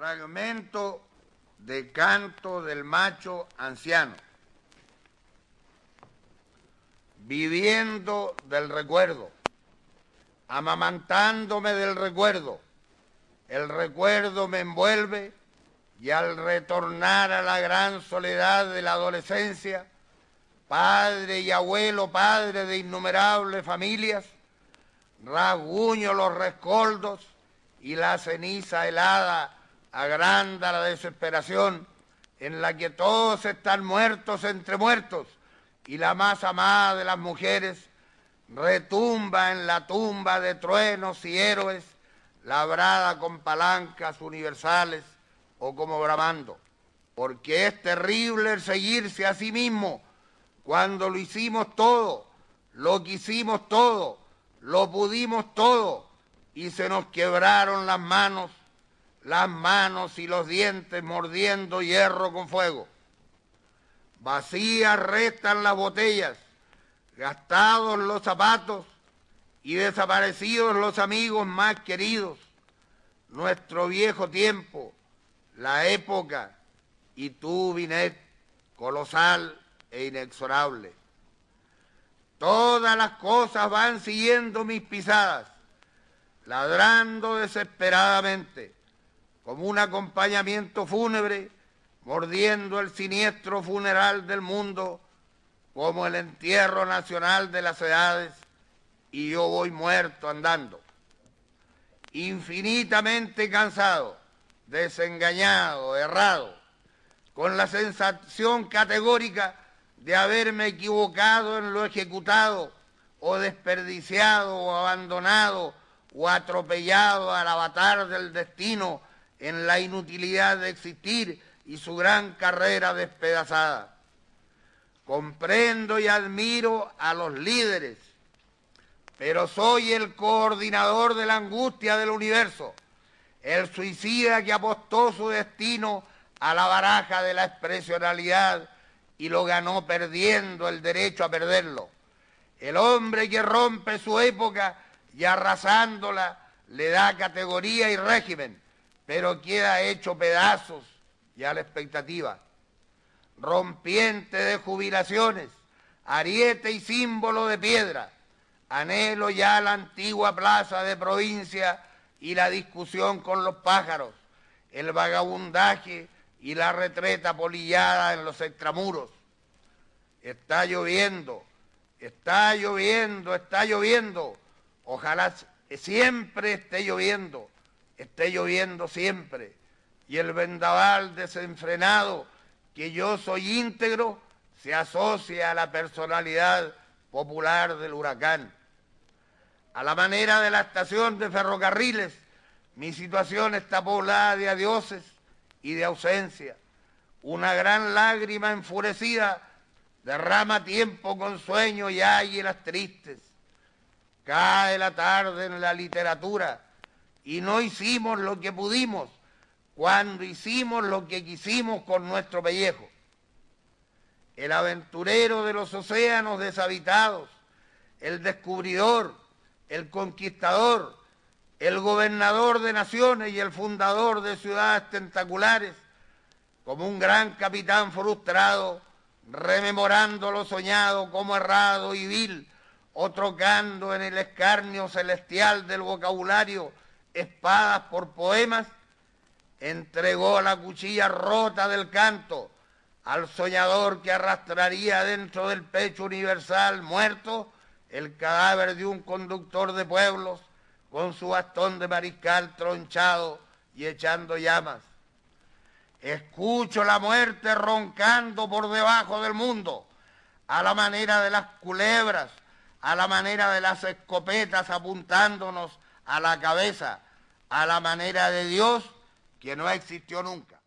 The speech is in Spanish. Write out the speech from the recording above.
Fragmento de canto del macho anciano. Viviendo del recuerdo, amamantándome del recuerdo. El recuerdo me envuelve y al retornar a la gran soledad de la adolescencia, padre y abuelo, padre de innumerables familias, rasguño los rescoldos y la ceniza helada agranda la desesperación en la que todos están muertos entre muertos y la más amada de las mujeres retumba en la tumba de truenos y héroes labrada con palancas universales o como bramando, porque es terrible el seguirse a sí mismo. Cuando lo hicimos todo, lo quisimos todo, lo pudimos todo y se nos quebraron las manos las manos y los dientes mordiendo hierro con fuego. Vacías restan las botellas, gastados los zapatos y desaparecidos los amigos más queridos. Nuestro viejo tiempo, la época y tú, Binet, colosal e inexorable. Todas las cosas van siguiendo mis pisadas, ladrando desesperadamente como un acompañamiento fúnebre, mordiendo el siniestro funeral del mundo, como el entierro nacional de las edades, y yo voy muerto andando, infinitamente cansado, desengañado, errado, con la sensación categórica de haberme equivocado en lo ejecutado, o desperdiciado, o abandonado, o atropellado al avatar del destino, en la inutilidad de existir y su gran carrera despedazada. Comprendo y admiro a los líderes, pero soy el coordinador de la angustia del universo, el suicida que apostó su destino a la baraja de la expresionalidad y lo ganó perdiendo el derecho a perderlo. El hombre que rompe su época y arrasándola le da categoría y régimen pero queda hecho pedazos ya la expectativa. Rompiente de jubilaciones, ariete y símbolo de piedra, anhelo ya la antigua plaza de provincia y la discusión con los pájaros, el vagabundaje y la retreta polillada en los extramuros. Está lloviendo, está lloviendo, está lloviendo. Ojalá siempre esté lloviendo esté lloviendo siempre y el vendaval desenfrenado que yo soy íntegro se asocia a la personalidad popular del huracán. A la manera de la estación de ferrocarriles, mi situación está poblada de adioses y de ausencia. Una gran lágrima enfurecida derrama tiempo con sueño y águilas tristes. Cae la tarde en la literatura y no hicimos lo que pudimos cuando hicimos lo que quisimos con nuestro pellejo. El aventurero de los océanos deshabitados, el descubridor, el conquistador, el gobernador de naciones y el fundador de ciudades tentaculares, como un gran capitán frustrado, rememorando lo soñado como errado y vil, o trocando en el escarnio celestial del vocabulario espadas por poemas, entregó la cuchilla rota del canto al soñador que arrastraría dentro del pecho universal muerto el cadáver de un conductor de pueblos con su bastón de mariscal tronchado y echando llamas. Escucho la muerte roncando por debajo del mundo, a la manera de las culebras, a la manera de las escopetas apuntándonos a la cabeza, a la manera de Dios que no existió nunca.